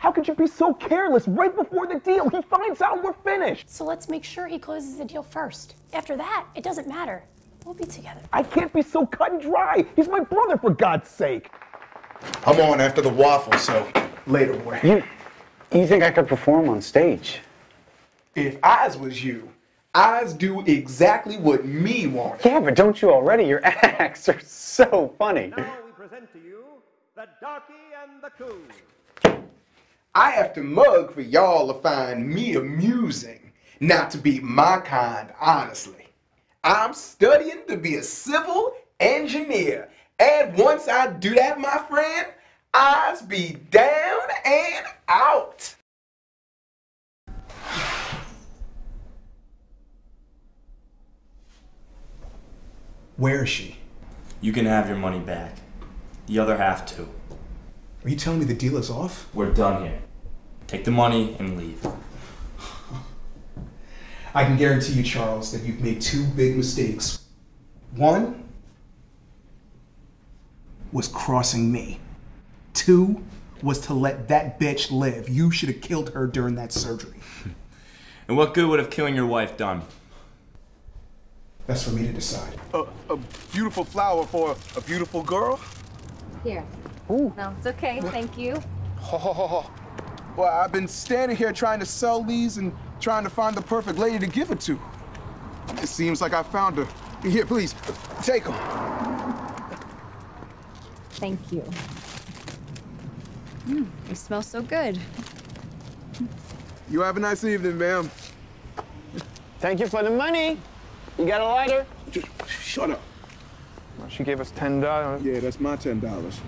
How could you be so careless right before the deal? He finds out we're finished. So let's make sure he closes the deal first. After that, it doesn't matter. We'll be together. I can't be so cut and dry. He's my brother, for God's sake. I'm on after the waffle, so later, boy. You, you think I could perform on stage? If Oz was you, Oz do exactly what me want. Yeah, but don't you already? Your acts are so funny. Now we present to you the Darky and the Coon. I have to mug for y'all to find me amusing, not to be my kind, honestly. I'm studying to be a civil engineer, and once I do that, my friend, I'll be down and out. Where is she? You can have your money back. The other half, too. Are you telling me the deal is off? We're done here. Take the money and leave. I can guarantee you, Charles, that you've made two big mistakes. One was crossing me. Two was to let that bitch live. You should have killed her during that surgery. And what good would have killing your wife done? That's for me to decide. A, a beautiful flower for a beautiful girl? Here. No, it's okay. Thank you. Ho, ho, ho, ho. Well, I've been standing here trying to sell these and trying to find the perfect lady to give it to. It seems like I found her. Here, please, take them. Thank you. Mm, they smell so good. You have a nice evening, ma'am. Thank you for the money. You got a lighter? Just shut up. She gave us ten dollars. Yeah, that's my ten dollars.